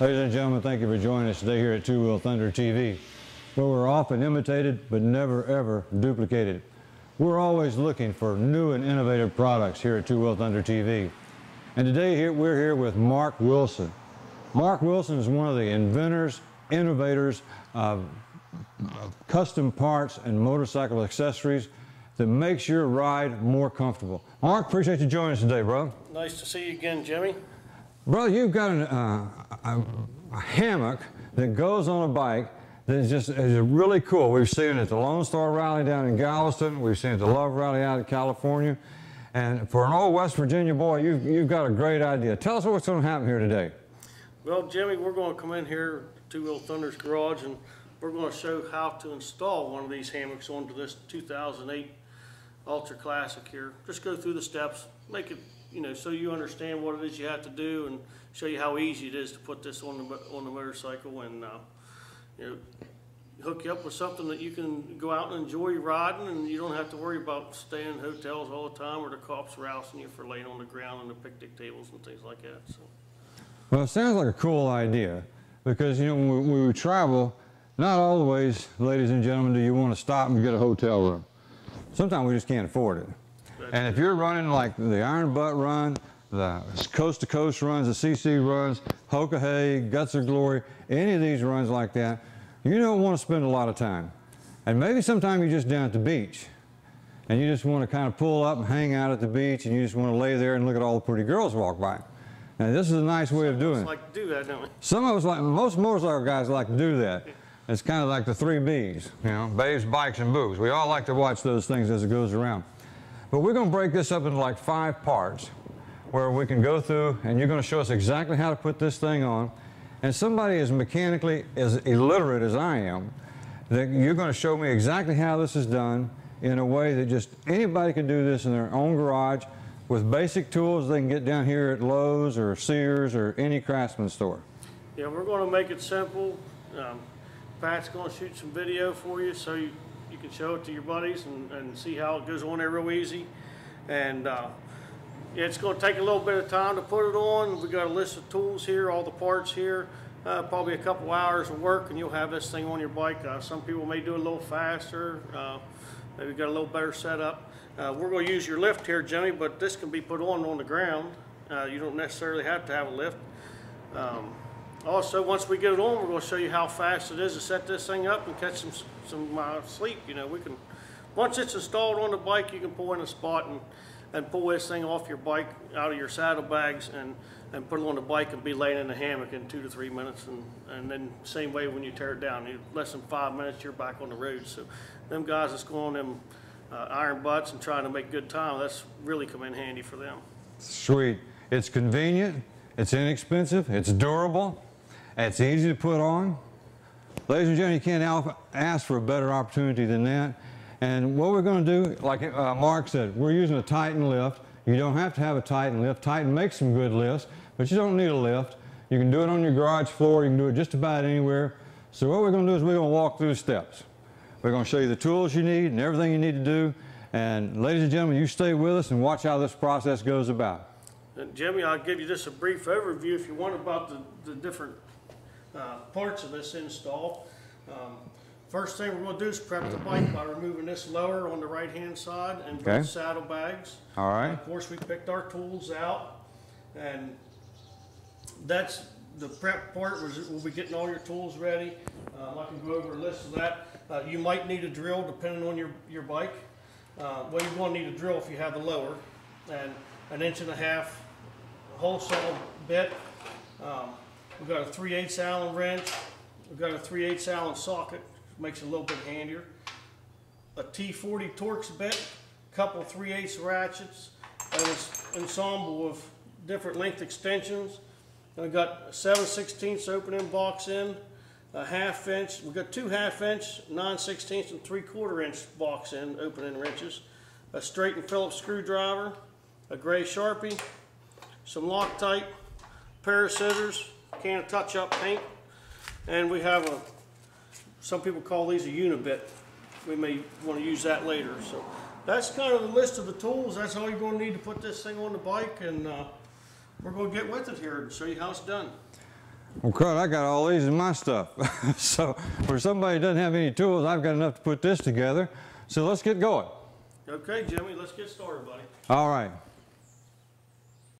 Ladies and gentlemen, thank you for joining us today here at Two Wheel Thunder TV, where we're often imitated but never ever duplicated. We're always looking for new and innovative products here at Two Wheel Thunder TV. And today here, we're here with Mark Wilson. Mark Wilson is one of the inventors, innovators of, custom parts and motorcycle accessories that makes your ride more comfortable. Mark, appreciate you joining us today, bro. Nice to see you again, Jimmy. Brother, you've got an, uh, a, a, hammock that goes on a bike that is just is really cool. We've seen it at the Lone Star Rally down in Galveston. We've seen it at the Love Rally out in California. And for an old West Virginia boy, you've, you've got a great idea. Tell us what's going to happen here today. Well, Jimmy, we're going to come in here to Wheel Thunder's garage and we're going to show how to install one of these hammocks onto this 2008 Ultra Classic here. Just go through the steps, make it you know, so you understand what it is you have to do and show you how easy it is to put this on the, on the motorcycle and, uh, you know, hook you up with something that you can go out and enjoy riding and you don't have to worry about staying in hotels all the time or the cops rousing you for laying on the ground on the picnic tables and things like that. So. Well, it sounds like a cool idea because, you know, when we, when we travel, not always, ladies and gentlemen, do you want to stop and get a hotel room. Sometimes we just can't afford it. And if you're running like the Iron Butt run, the coast to coast runs, the CC runs, Hoka Hey, Guts or Glory, any of these runs like that, you don't want to spend a lot of time. And maybe sometime you're just down at the beach and you just want to kind of pull up and hang out at the beach and you just want to lay there and look at all the pretty girls walk by. And this is a nice way of doing it. like to do that, don't we? Some of us like, most motorcycle guys like to do that. It's kind of like the three B's, you know, babes, bikes, and boobs. We all like to watch those things as it goes around. But we're going to break this up into like five parts where we can go through and you're going to show us exactly how to put this thing on. And somebody as mechanically as illiterate as I am, that you're going to show me exactly how this is done in a way that just anybody can do this in their own garage with basic tools they can get down here at Lowe's or Sears or any craftsman store. Yeah, we're going to make it simple. Um, Pat's going to shoot some video for you so you you can show it to your buddies and, and see how it goes on there real easy. And uh, it's going to take a little bit of time to put it on. We got a list of tools here, all the parts here. Uh, probably a couple hours of work and you'll have this thing on your bike. Uh, some people may do it a little faster, uh, maybe got a little better setup. Uh, we're going to use your lift here, Jimmy, but this can be put on on the ground. Uh, you don't necessarily have to have a lift. Um, also, once we get it on, we're going to show you how fast it is to set this thing up and catch some some uh, sleep. You know, we can once it's installed on the bike, you can pull in a spot and and pull this thing off your bike out of your saddlebags and and put it on the bike and be laying in the hammock in two to three minutes and and then same way when you tear it down, you, less than five minutes you're back on the road. So them guys that's going them uh, iron butts and trying to make good time, that's really come in handy for them. Sweet. It's convenient. It's inexpensive. It's durable. It's easy to put on. Ladies and gentlemen, you can't ask for a better opportunity than that. And what we're going to do, like uh, Mark said, we're using a Titan lift. You don't have to have a Titan lift. Titan makes some good lifts, but you don't need a lift. You can do it on your garage floor. You can do it just about anywhere. So what we're going to do is we're going to walk through the steps. We're going to show you the tools you need and everything you need to do. And ladies and gentlemen, you stay with us and watch how this process goes about. And Jimmy, I'll give you just a brief overview if you want about the, the different uh, parts of this install. Um, first thing we're going to do is prep the bike by removing this lower on the right hand side and okay. both saddlebags. All right. Of course we picked our tools out and that's the prep part we'll be getting all your tools ready. Um, I can go over a list of that. Uh, you might need a drill depending on your, your bike. Uh, well, you're going to need a drill if you have the lower and an inch and a half hole saw bit. Um, We've got a 3 8 Allen wrench. We've got a 3 8 Allen socket, makes it a little bit handier. A T40 Torx bit, a couple 3 8 ratchets, and an ensemble of different length extensions. And we've got 7 16 opening box in, a half inch, we've got two half inch, 9 16 and 3 quarter inch box end opening wrenches, a straight and Phillips screwdriver, a gray Sharpie, some Loctite, pair of scissors, can of touch-up paint, and we have a, some people call these a unibit. We may want to use that later. So that's kind of the list of the tools. That's all you're going to need to put this thing on the bike, and uh, we're going to get with it here and show you how it's done. Well, crud, I got all these in my stuff. so for somebody who doesn't have any tools, I've got enough to put this together. So let's get going. Okay, Jimmy, let's get started, buddy. All right.